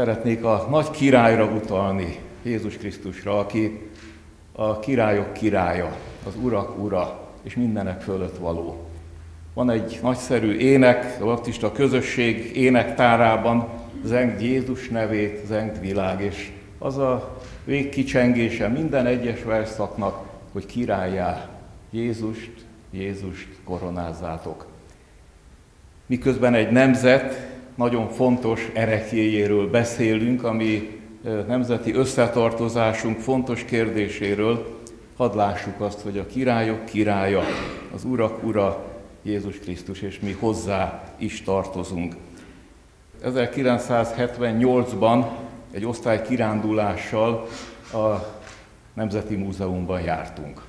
Szeretnék a nagy királyra utalni, Jézus Krisztusra, aki a királyok királya, az urak ura, és mindenek fölött való. Van egy nagyszerű ének, a baptista közösség énektárában, zengd Jézus nevét, zengd világ, és az a végkicsengése minden egyes verszaknak, hogy királyá Jézust, Jézust koronázzátok. Miközben egy nemzet nagyon fontos erekjéjéről beszélünk, ami nemzeti összetartozásunk fontos kérdéséről, hadd lássuk azt, hogy a királyok királya, az urak ura Jézus Krisztus, és mi hozzá is tartozunk. 1978-ban egy osztály kirándulással a Nemzeti Múzeumban jártunk.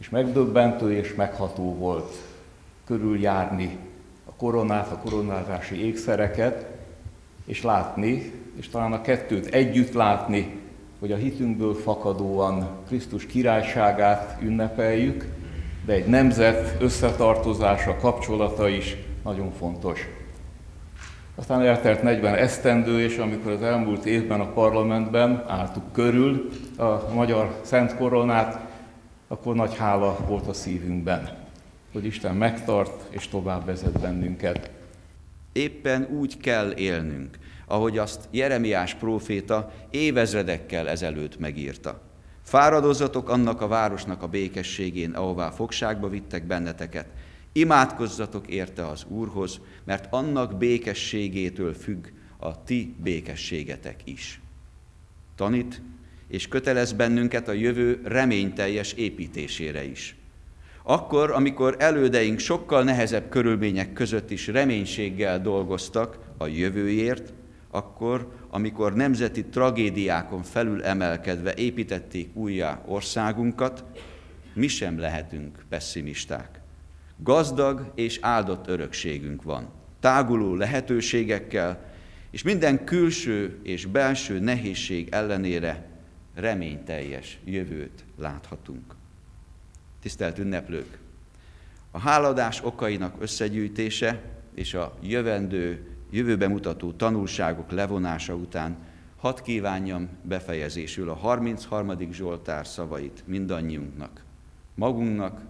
És megdöbbentő és megható volt körüljárni a koronát, a koronázási ékszereket, és látni, és talán a kettőt együtt látni, hogy a hitünkből fakadóan Krisztus királyságát ünnepeljük, de egy nemzet összetartozása, kapcsolata is nagyon fontos. Aztán eltelt 40 esztendő, és amikor az elmúlt évben a parlamentben álltuk körül a magyar Szent Koronát, akkor nagy hála volt a szívünkben, hogy Isten megtart és tovább vezet bennünket. Éppen úgy kell élnünk, ahogy azt Jeremiás próféta évezredekkel ezelőtt megírta. Fáradozzatok annak a városnak a békességén, ahová fogságba vittek benneteket. Imádkozzatok érte az Úrhoz, mert annak békességétől függ a ti békességetek is. Tanít és kötelez bennünket a jövő reményteljes építésére is. Akkor, amikor elődeink sokkal nehezebb körülmények között is reménységgel dolgoztak a jövőért, akkor, amikor nemzeti tragédiákon felül emelkedve építették újjá országunkat, mi sem lehetünk pessimisták. Gazdag és áldott örökségünk van, táguló lehetőségekkel, és minden külső és belső nehézség ellenére reményteljes jövőt láthatunk. Tisztelt ünneplők! A háladás okainak összegyűjtése és a jövendő jövőbe mutató tanulságok levonása után hadd kívánjam befejezésül a 33. Zsoltár szavait mindannyiunknak, magunknak,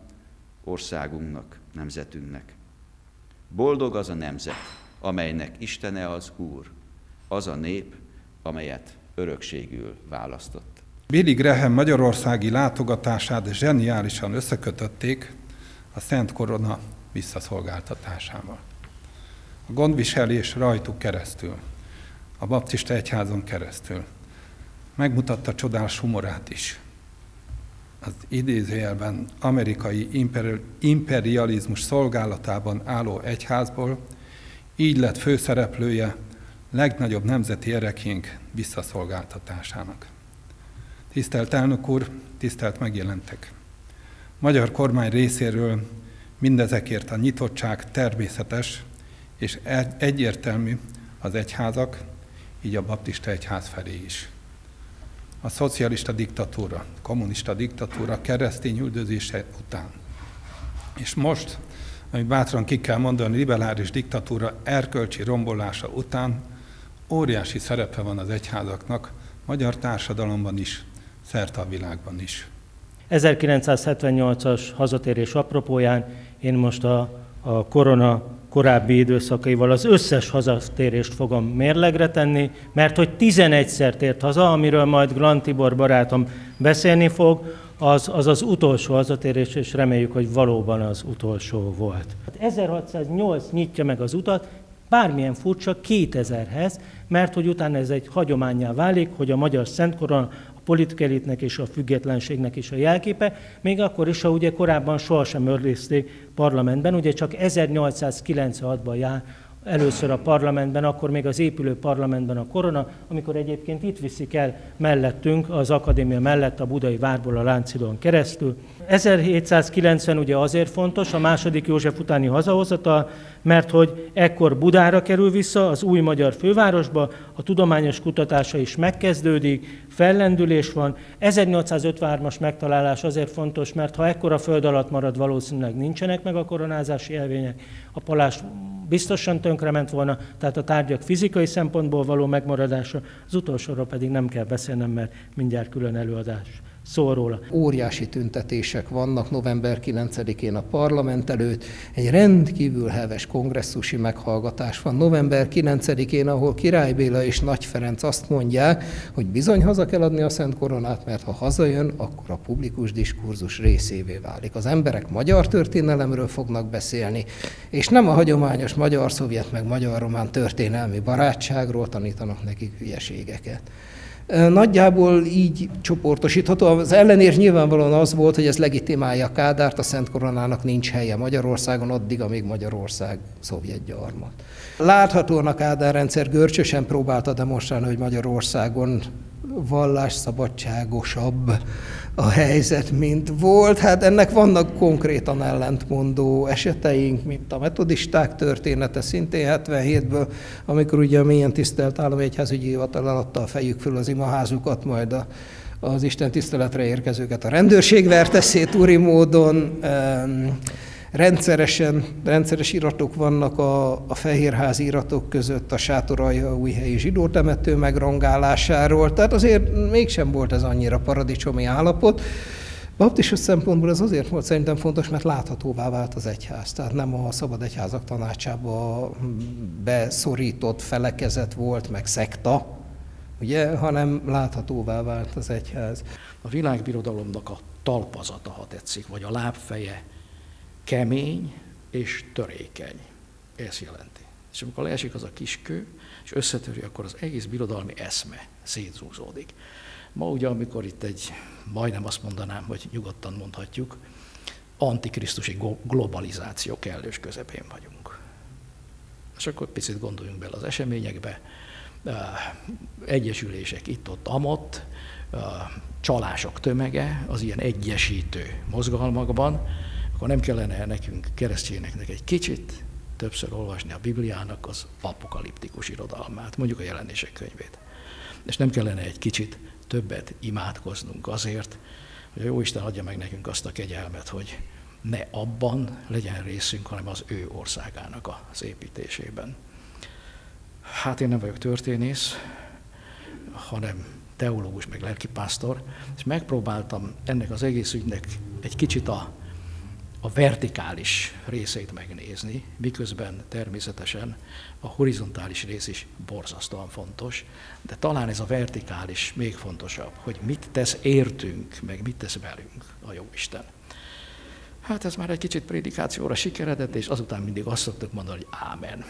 országunknak, nemzetünknek. Boldog az a nemzet, amelynek Istene az Úr, az a nép, amelyet örökségül választott. Billy Graham magyarországi látogatását zseniálisan összekötötték a Szent Korona visszaszolgáltatásával a gondviselés rajtuk keresztül, a baptista egyházon keresztül. Megmutatta csodás humorát is. Az idézőjelben amerikai imperializmus szolgálatában álló egyházból így lett főszereplője legnagyobb nemzeti erekénk visszaszolgáltatásának. Tisztelt elnök úr, tisztelt megjelentek! Magyar kormány részéről mindezekért a nyitottság természetes, és egyértelmű az egyházak, így a baptista egyház felé is. A szocialista diktatúra, kommunista diktatúra keresztény üldözése után. És most, amit bátran ki kell mondani, liberális diktatúra erkölcsi rombolása után óriási szerepe van az egyházaknak, magyar társadalomban is, szerte a világban is. 1978-as hazatérés apropóján én most a, a korona korábbi időszakaival az összes hazatérést fogom mérlegre tenni, mert hogy 11-szer tért haza, amiről majd Glant Tibor barátom beszélni fog, az, az az utolsó hazatérés, és reméljük, hogy valóban az utolsó volt. 1608 nyitja meg az utat, bármilyen furcsa 2000-hez, mert hogy utána ez egy hagyományá válik, hogy a magyar Szentkorona elitnek és a függetlenségnek is a jelképe, még akkor is, ha ugye korábban sohasem örlézték parlamentben, ugye csak 1896-ban jár először a parlamentben, akkor még az épülő parlamentben a korona, amikor egyébként itt viszik el mellettünk, az akadémia mellett a budai várból a Láncidon keresztül. 1790 ugye azért fontos, a második József utáni hazahozatal, mert hogy ekkor Budára kerül vissza, az új magyar fővárosba, a tudományos kutatása is megkezdődik, fellendülés van. 1853-as megtalálás azért fontos, mert ha ekkora föld alatt marad, valószínűleg nincsenek meg a koronázási elvények. A palás biztosan tönkrement volna, tehát a tárgyak fizikai szempontból való megmaradása, az utolsóról pedig nem kell beszélnem, mert mindjárt külön előadás szól róla. Óriási tüntetések vannak november 9-én a parlament előtt. Egy rendkívül heves kongresszusi meghallgatás van november 9-én, ahol Király Béla és Nagy Ferenc azt mondják, hogy bizony haza kell adni a Szent Koronát, mert ha hazajön, akkor a publikus diskurzus részévé válik. Az emberek magyar történelemről fognak beszélni, és nem a hagyományos magyar-szovjet meg magyar-román történelmi barátságról tanítanak nekik hülyeségeket. Nagyjából így csoportosítható. Az ellenérv nyilvánvalóan az volt, hogy ez legitimálja Kádárt, a Szent Koronának nincs helye Magyarországon addig, amíg Magyarország szovjet gyarmat. Láthatóan a Kádár rendszer görcsösen próbálta demonstrálni, hogy Magyarországon vallásszabadságosabb a helyzet, mint volt. Hát ennek vannak konkrétan ellentmondó eseteink, mint a metodisták története szintén 77-ből, amikor ugye a mélyen tisztelt állami egyházügyi hivatal eladta a fejük föl az imaházukat, majd a, az Isten tiszteletre érkezőket a rendőrség verte szét úri módon. Um, Rendszeresen, rendszeres iratok vannak a, a fehérházi iratok között a sátoralja újhelyi zsidó temető megrongálásáról, tehát azért mégsem volt ez annyira paradicsomi állapot. Baptista szempontból ez azért volt szerintem fontos, mert láthatóvá vált az egyház. Tehát nem a szabad egyházak tanácsába beszorított felekezet volt, meg szekta, ugye, hanem láthatóvá vált az egyház. A világbirodalomnak a talpazata, ha tetszik, vagy a lábfeje kemény és törékeny. Ez jelenti. És amikor leesik az a kiskő, és összetöri, akkor az egész birodalmi eszme szétzúzódik. Ma ugye, amikor itt egy, majdnem azt mondanám, hogy nyugodtan mondhatjuk, antikrisztusi globalizáció kellős közepén vagyunk. És akkor picit gondoljunk bele az eseményekbe, egyesülések itt-ott, amott, csalások tömege az ilyen egyesítő mozgalmakban, akkor nem kellene nekünk keresztényeknek egy kicsit többször olvasni a Bibliának az apokaliptikus irodalmát, mondjuk a jelenések könyvét. És nem kellene egy kicsit többet imádkoznunk azért, hogy a Jóisten adja meg nekünk azt a kegyelmet, hogy ne abban legyen részünk, hanem az ő országának az építésében. Hát én nem vagyok történész, hanem teológus, meg lelkipásztor, és megpróbáltam ennek az egész ügynek egy kicsit a a vertikális részét megnézni, miközben természetesen a horizontális rész is borzasztóan fontos, de talán ez a vertikális még fontosabb, hogy mit tesz értünk, meg mit tesz velünk a jó Isten. Hát ez már egy kicsit prédikációra sikeredett, és azután mindig azt szoktuk mondani, hogy ámen.